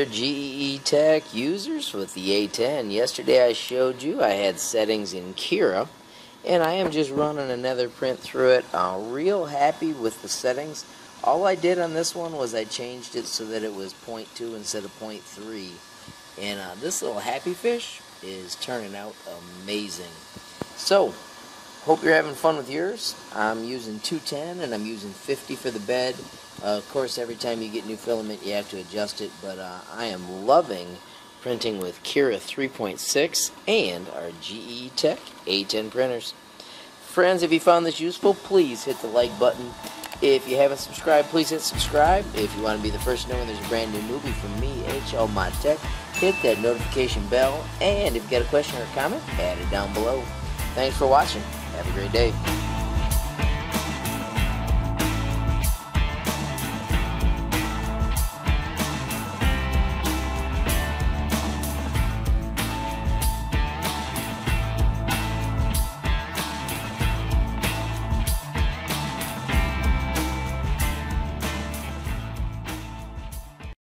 there Geeetech users with the A10. Yesterday I showed you I had settings in Cura and I am just running another print through it. I'm real happy with the settings. All I did on this one was I changed it so that it was 0.2 instead of 0.3 and uh, this little happy fish is turning out amazing. So hope you're having fun with yours. I'm using 210 and I'm using 50 for the bed. Uh, of course, every time you get new filament, you have to adjust it, but uh, I am loving printing with Cura 3.6 and our Geeetech A10 printers. Friends, if you found this useful, please hit the like button. If you haven't subscribed, please hit subscribe. If you want to be the first to know when there's a brand new movie from me, HL Mod Tech, hit that notification bell. And if you got a question or a comment, add it down below. Thanks for watching. Have a great day.